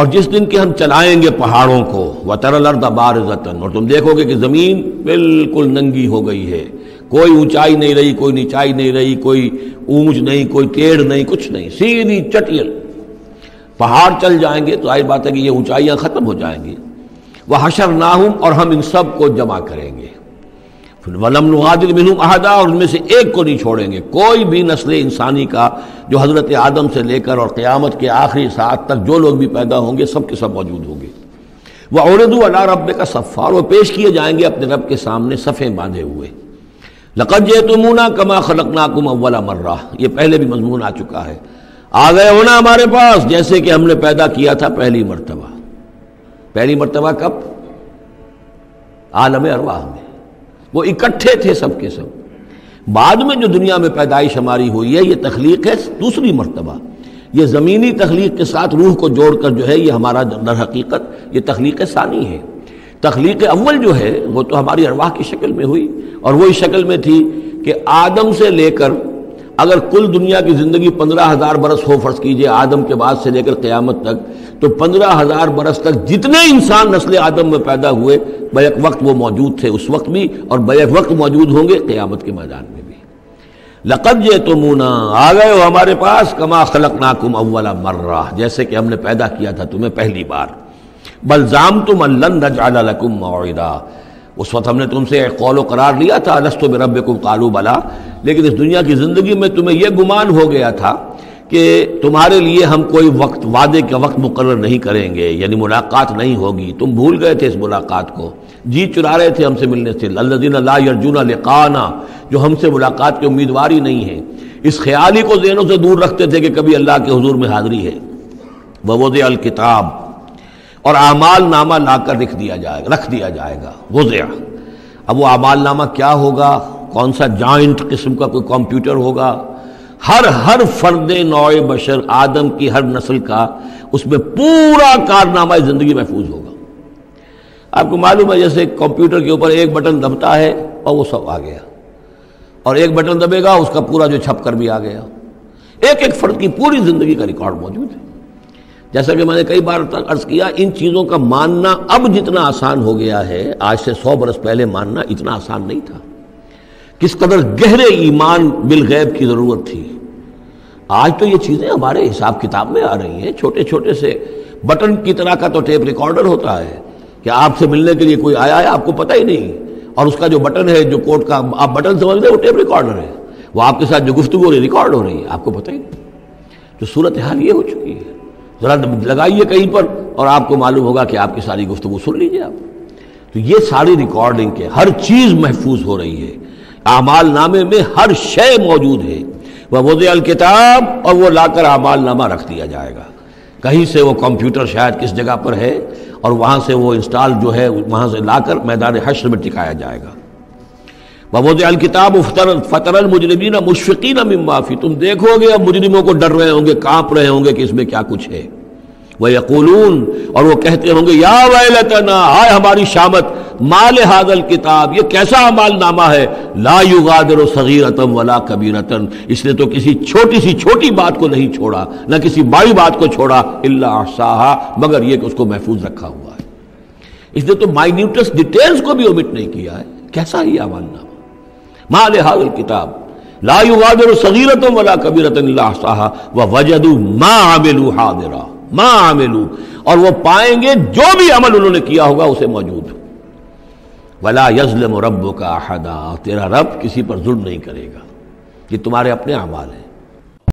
और जिस दिन के हम चलाएँगे पहाड़ों को व तरल बारजतन, और तुम देखोगे कि ज़मीन बिल्कुल नंगी हो गई है। कोई ऊंचाई नहीं रही, कोई नीचाई नहीं रही, कोई ऊंच नहीं, कोई टेढ़ नहीं, कुछ नहीं, सीधी चटियल। पहाड़ चल जाएँगे तो आई बात है कि ये ऊंचाइयाँ खत्म हो जाएँगी। वह हशर नाहुम और हम इन सबको जमा करेंगे। फिर वलम नहादिल मिनूम अहदा, और उनमें से एक को नहीं छोड़ेंगे। कोई भी नस्ल इंसानी का, जो हज़रत आदम से लेकर और क़यामत के आखिरी साथ तक जो लोग भी पैदा होंगे, सब के सब मौजूद होंगे। वह औरदू अला रब का सफ़ार वो पेश किए जाएँगे अपने रब के सामने सफ़े बांधे हुए। लकत जे तुमूना कमा खलकना कुम अव्वला मर्रा। ये पहले भी मजमून आ चुका है। आ गए होना हमारे पास, जैसे कि हमने पैदा किया था पहली मरतबा। पहली मरतबा कब? आलम अरवाह में। वो इकट्ठे थे सबके सब। बाद में जो दुनिया में पैदाइश हमारी हुई है, ये तख्लीक है दूसरी मरतबा। ये ज़मीनी तख्लीक के साथ रूह को जोड़ कर जो है, ये हमारा दर हकीकत, ये तख्लीक सानी है। तख्लीक अव्वल जो है, वो तो हमारी अरवाह की शक्ल में हुई, और वही शक्ल में थी कि आदम से लेकर अगर कुल दुनिया की ज़िंदगी पंद्रह हज़ार बरस हो, फ़र्ज़ कीजिए, आदम के बाद से लेकर क़यामत तक तो पंद्रह हज़ार बरस तक जितने इंसान नस्ल आदम में पैदा हुए बैक वक्त वो मौजूद थे उस वक्त भी, और बैक वक्त मौजूद होंगे क़यामत के मैदान में भी। लकब जे तो मुना आ गए हो हमारे पास, कमा खलक नाकुम अव्वला मर्रा, जैसे कि हमने पैदा किया था तुम्हें पहली बार। बलजाम तुम अल्लन मौदा उस वक्त हमने तुमसे एक कौलो करार लिया था अलस्तो रब को कालू बला। लेकिन इस दुनिया की ज़िंदगी में तुम्हें यह गुमान हो गया था कि तुम्हारे लिए हम कोई वक्त, वादे का वक्त मुकर नहीं करेंगे, यानी मुलाकात नहीं होगी। तुम भूल गए थे इस मुलाकात को। जी चुरा रहे थे हमसे मिलने से। अल्लादीन अर्जुना लिकाना, जो हमसे मुलाकात की उम्मीदवार ही नहीं है। इस ख्याली को जहनों से दूर रखते थे कि कभी अल्लाह के हजूर में हाजिरी है। ववोद अलकिताब और आमाल नामा लाकर रख दिया जाएगा, रख दिया जाएगा। वजया। अब वो आमाल नामा क्या होगा? कौन सा जॉइंट किस्म का कोई कंप्यूटर होगा? हर हर फर्द नौ बशर आदम की हर नस्ल का उसमें पूरा कारनामा ज़िंदगी महफूज होगा। आपको मालूम है, जैसे कंप्यूटर के ऊपर एक बटन दबता है और वो सब आ गया। और एक बटन दबेगा, उसका पूरा जो छप कर भी आ गया। एक एक फर्द की पूरी ज़िंदगी का रिकॉर्ड मौजूद है। जैसा कि मैंने कई बार तक अर्ज़ किया, इन चीज़ों का मानना अब जितना आसान हो गया है, आज से सौ बरस पहले मानना इतना आसान नहीं था। किस कदर गहरे ईमान बिलगैब की ज़रूरत थी। आज तो ये चीज़ें हमारे हिसाब किताब में आ रही हैं। छोटे छोटे से बटन की तरह का तो टेप रिकॉर्डर होता है कि आपसे मिलने के लिए कोई आया है, आपको पता ही नहीं। और उसका जो बटन है, जो कोर्ट का, आप बटन समझ रहे वो टेप रिकॉर्डर है। वो आपके साथ जो गुफ्तु हो रही रिकॉर्ड हो रही है, आपको पता ही नहीं। तो सूरत हाल ये हो चुकी है ज़रा लगाइए कहीं पर और आपको मालूम होगा कि आपकी सारी गुफ्तु सुन लीजिए आप। तो ये सारी रिकॉर्डिंग के हर चीज़ महफूज हो रही है। आमाल नामे में हर शय मौजूद है। वह वोद किताब और वो लाकर आमाल नामा रख दिया जाएगा। कहीं से वो कंप्यूटर शायद किस जगह पर है और वहाँ से वो इंस्टॉल जो है, वहाँ से लाकर मैदान हश्र में टिकाया जाएगा। वबोद किताब फ़तर मुजरमीन मुशफ़ीन माफ़ी तुम देखोगे अब मुजरिमों को डर रहे होंगे, काँप रहे होंगे कि इसमें क्या कुछ है। वह यकूलून और वो कहते होंगे, या वैलतना, हाय हमारी शामत, माल हादल किताब, ये कैसा अमाल नामा है? ला युगादर सगीरतम वला कबीरतन। इसने तो किसी छोटी सी, छोटी बात को नहीं छोड़ा, न किसी बड़ी बात को छोड़ा, इल्ला मगर ये कि उसको महफूज रखा हुआ है। इसने तो माइन्यूटस डिटेल्स को भी ओमिट नहीं किया है। कैसा ही अमाल नामा माल हादल किताब। ला युगादर सगीरतम वला साहा व वजदू मा हादिरा। और वो पाएँगे जो भी अमल उन्होंने किया होगा, उसे मौजूद। वला यजलम रब का तेरा रब किसी पर जुल्म नहीं करेगा। ये तुम्हारे अपने अमाल हैं।